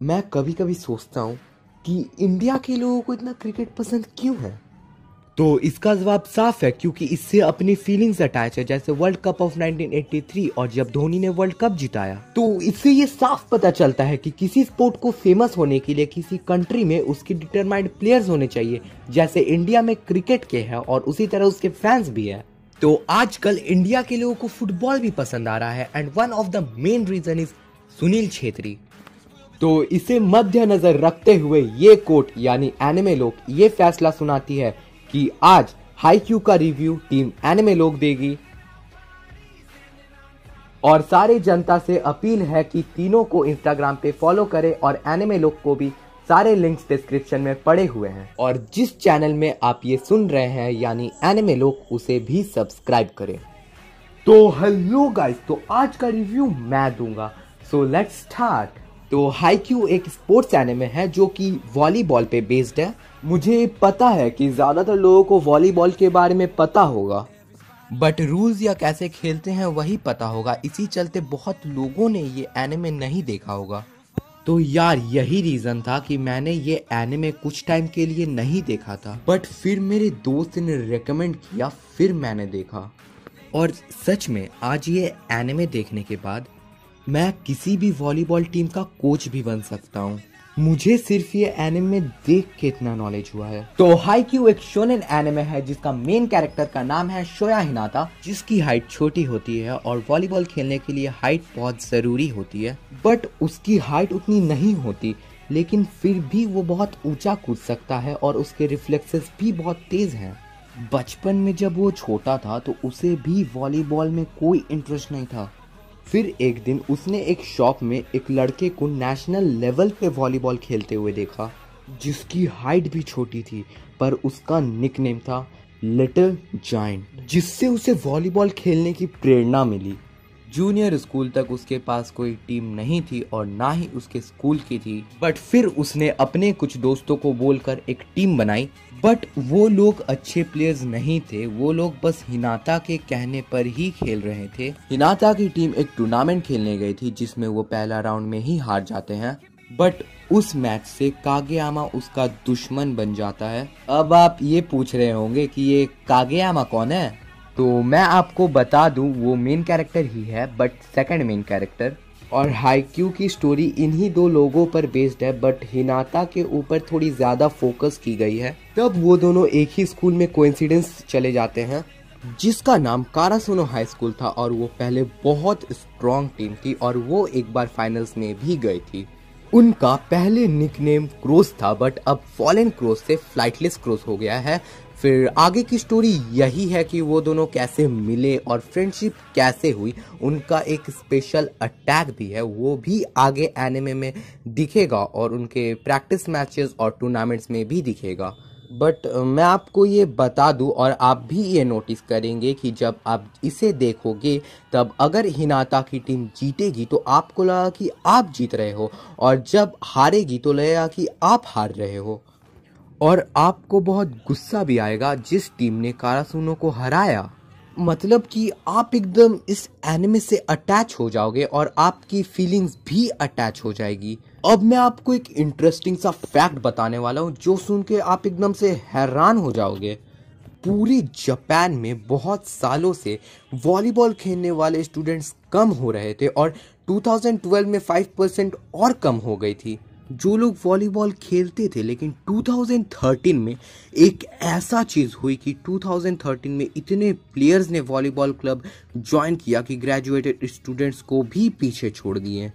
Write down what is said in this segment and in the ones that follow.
मैं कभी कभी सोचता हूँ कि इंडिया के लोगों को इतना क्रिकेट पसंद क्यों है? तो इसका जवाब साफ़ है क्योंकि इससे अपनी फीलिंग्स अटैच है जैसे वर्ल्ड कप ऑफ़ 1983 और जब धोनी ने वर्ल्ड कप जिताया। तो इससे ये साफ़ पता चलता है कि किसी स्पोर्ट को फ़ेमस होने के लिए किसी कंट्री में उसके डिटरमाइंड प्लेयर्स होने चाहिए जैसे इंडिया में क्रिकेट के हैं और उसी तरह उसके फैंस भी है। तो आजकल इंडिया के लोगों को फुटबॉल भी पसंद आ रहा है and one of the main reason is Sunil Chhetri. तो इसे मद्देनजर रखते हुए ये कोर्ट, यानी एनिमे लोग ये फैसला सुनाती है कि आज हाई क्यू का रिव्यू टीम एनिमे लोग देगी। और सारे जनता से अपील है कि तीनों को इंस्टाग्राम पे फॉलो करें और एनिमे लोग को भी सारे लिंक्स डिस्क्रिप्शन में पड़े हुए हैं। और जिस चैनल में आप ये सुन रहे हैं, यानी एनिमे लोग उसे भी सब्सक्राइब करें। तो हेलो गाइस तो आज का रिव्यू मैं दूँगा। सो लेट्स स्टार्ट तो हाईक्यू एक स्पोर्ट्स एनिमे है जो कि वॉलीबॉल पे बेस्ड है। मुझे पता है कि ज़्यादातर लोगों को वॉलीबॉल के बारे में पता होगा बट रूल्स या कैसे खेलते हैं वही पता होगा। इसी चलते बहुत लोगों ने ये एनिमे नहीं देखा होगा। तो यार, यही रीज़न था कि मैंने ये एनिमे कुछ टाइम के लिए नहीं देखा था। बट फिर मेरे दोस्त ने रिकमेंड किया, फिर मैंने देखा। और सच में, आज ये एनिमे देखने के बाद मैं किसी भी वॉलीबॉल टीम का कोच भी बन सकता हूँ। मुझे सिर्फ़ ये एनिमे देख के इतना नॉलेज हुआ है। तो हाई क्यू एक शोनेन एनिमे है, जिसका मेन कैरेक्टर का नाम है शोया हिनाता जिसकी हाइट छोटी होती है और वॉलीबॉल खेलने के लिए हाइट बहुत ज़रूरी होती है। बट उसकी हाइट उतनी नहीं होती, लेकिन फिर भी वो बहुत ऊँचा कूद सकता है और उसके रिफ्लेक्सेस भी बहुत तेज हैं। बचपन में जब वो छोटा था तो उसे भी वॉलीबॉल में कोई इंटरेस्ट नहीं था। फिर एक दिन उसने एक शॉप में एक लड़के को नेशनल लेवल पे वॉलीबॉल खेलते हुए देखा, जिसकी हाइट भी छोटी थी, पर उसका निकनेम था लिटिल जाइंट जिससे उसे वॉलीबॉल खेलने की प्रेरणा मिली। जूनियर स्कूल तक उसके पास कोई टीम नहीं थी और ना ही उसके स्कूल की थी, बट फिर उसने अपने कुछ दोस्तों को बोलकर एक टीम बनाई बट वो लोग अच्छे प्लेयर्स नहीं थे। वो लोग बस हिनाता के कहने पर ही खेल रहे थे। हिनाता की टीम एक टूर्नामेंट खेलने गई थी, जिसमें वो पहला राउंड में ही हार जाते हैं। बट उस मैच से कागेयामा उसका दुश्मन बन जाता है। अब आप ये पूछ रहे होंगे कि ये कागेयामा कौन है? तो मैं आपको बता दूँ, वो मेन कैरेक्टर ही है बट सेकंड मेन कैरेक्टर और हाईक्यू की स्टोरी इन्हीं दो लोगों पर बेस्ड है बट हिनाता के ऊपर थोड़ी ज़्यादा फोकस की गई है। तब वो दोनों एक ही स्कूल में कोइंसिडेंस चले जाते हैं, जिसका नाम कारासोनो हाई स्कूल था और वो पहले बहुत स्ट्रॉन्ग टीम थी और वो एक बार फाइनल्स में भी गई थी। उनका पहले निकनेम क्रोस था बट अब फॉलन क्रोस से फ्लाइटलेस क्रोस हो गया है। फिर आगे की स्टोरी यही है कि वो दोनों कैसे मिले और फ्रेंडशिप कैसे हुई, उनका एक स्पेशल अटैक भी है, वो भी आगे एनिमे में दिखेगा और उनके प्रैक्टिस मैचेस और टूर्नामेंट्स में भी दिखेगा। बट मैं आपको ये बता दूँ और आप भी ये नोटिस करेंगे कि जब आप इसे देखोगे, तब अगर हिनाता की टीम जीतेगी तो आपको लगा कि आप जीत रहे हो और जब हारेगी तो लगेगा कि आप हार रहे हो। और आपको बहुत गुस्सा भी आएगा जिस टीम ने कारासूनो को हराया। मतलब कि आप एकदम इस एनिमे से अटैच हो जाओगे और आपकी फीलिंग्स भी अटैच हो जाएगी। अब मैं आपको एक इंटरेस्टिंग सा फैक्ट बताने वाला हूँ जो सुन के आप एकदम से हैरान हो जाओगे। पूरे जापान में बहुत सालों से वॉलीबॉल खेलने वाले स्टूडेंट्स कम हो रहे थे और 2012 में 5 परसेंट और कम हो गई थी। जो लोग वॉलीबॉल खेलते थे, लेकिन 2013 में एक ऐसा चीज़ हुई कि 2013 में इतने प्लेयर्स ने वॉलीबॉल क्लब ज्वाइन किया कि ग्रेजुएटेड स्टूडेंट्स को भी पीछे छोड़ दिए।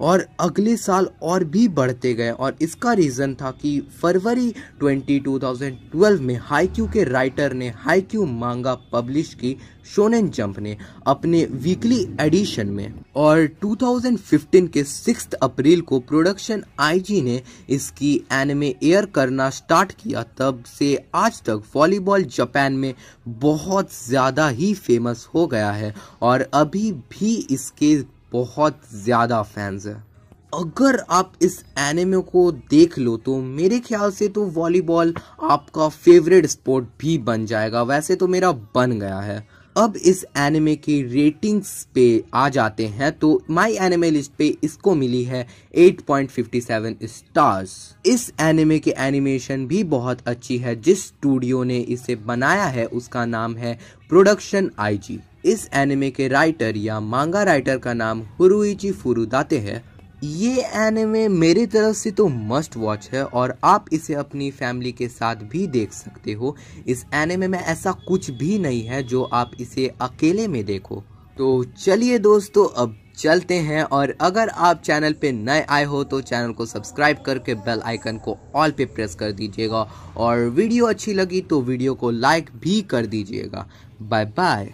और अगले साल और भी बढ़ते गए और इसका रीज़न था कि फरवरी 20 2012 में हाईक्यू के राइटर ने हाईक्यू मांगा पब्लिश की शोनेन जंप ने अपने वीकली एडिशन में और 2015 के 6 अप्रैल को प्रोडक्शन आईजी ने इसकी एनिमे एयर करना स्टार्ट किया, तब से आज तक वॉलीबॉल जापान में बहुत ज़्यादा ही फ़ेमस हो गया है और अभी भी इसके बहुत ज़्यादा फैंस है। अगर आप इस एनिमे को देख लो तो मेरे ख्याल से तो वॉलीबॉल आपका फेवरेट स्पोर्ट भी बन जाएगा। वैसे तो मेरा बन गया है। अब इस एनिमे की रेटिंग्स पे आ जाते हैं तो माई एनिमे लिस्ट पे इसको मिली है 8.57 स्टार्स इस एनिमे के एनिमेशन भी बहुत अच्छी है। जिस स्टूडियो ने इसे बनाया है, उसका नाम है प्रोडक्शन आईजी इस एनिमे के राइटर या मांगा राइटर का नाम हुरुइची फुरुदाते है। ये एनिमे मेरी तरफ़ से तो मस्ट वॉच है और आप इसे अपनी फैमिली के साथ भी देख सकते हो। इस एनिमे में ऐसा कुछ भी नहीं है जो आप इसे अकेले में देखो। तो चलिए दोस्तों, अब चलते हैं और अगर आप चैनल पे नए आए हो तो चैनल को सब्सक्राइब करके बेल आइकन को ऑल पे प्रेस कर दीजिएगा और वीडियो अच्छी लगी तो वीडियो को लाइक भी कर दीजिएगा। Bye bye